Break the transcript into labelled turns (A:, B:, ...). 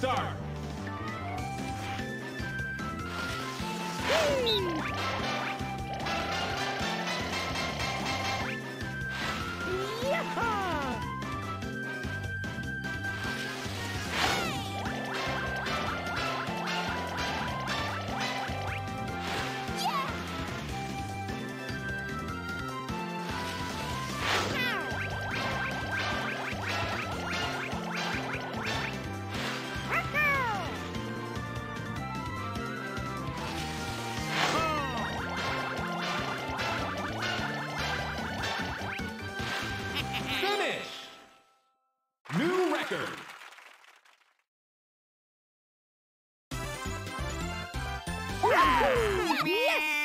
A: start. Show. Woo!
B: Yes!